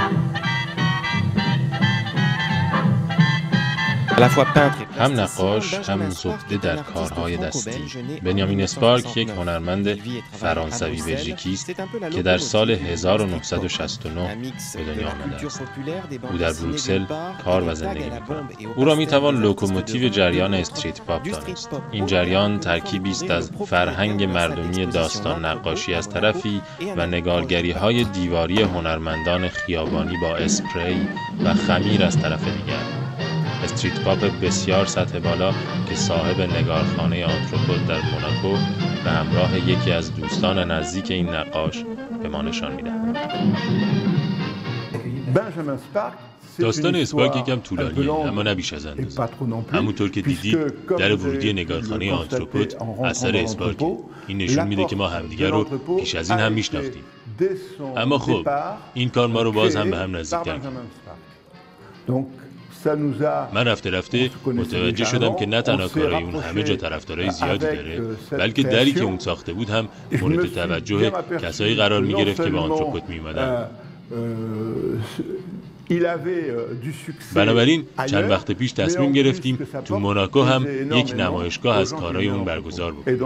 Thank you. هم نقاش هم زبده در کارهای دستی. بنیامین اسپارک یک هنرمند فرانسوی بلژیکی است که در سال 1969 به دنیا آمده است. او در بروکسل کار و زندگی می‌کند. او را می‌توان لوکوموتیو جریان street pop دانست. این جریان ترکیبی است از فرهنگ مردمی داستان نقاشی از طرفی و نگارگری های دیواری هنرمندان خیابانی با اسپری و خمیر از طرف دیگر. استریت پاپ بسیار سطح بالا که صاحب نگارخانه آنتروپود در موناکو به همراه یکی از دوستان نزدیک این نقاش به ما نشان می‌دهد. داستان اسپارک یکم طولانیه اما نه بیش از اندازه. همونطور که دیدید در ورودی نگارخانه آنتروپود اثر اسپارک این نشون میده که ما همدیگر رو پیش از این هم میشناختیم. اما خب این کار ما رو باز هم به هم نزدیکتر کرد من رفته رفته متوجه شدم که نه تنها کارای اون همه جا طرفدارای زیادی داره بلکه دری که اون ساخته بود هم مورد توجه کسایی قرار می گرفت که به آنتروپوت می اومدن. بنابراین چند وقت پیش تصمیم گرفتیم تو موناکو هم یک نمایشگاه از کارهای اون برگزار بکنیم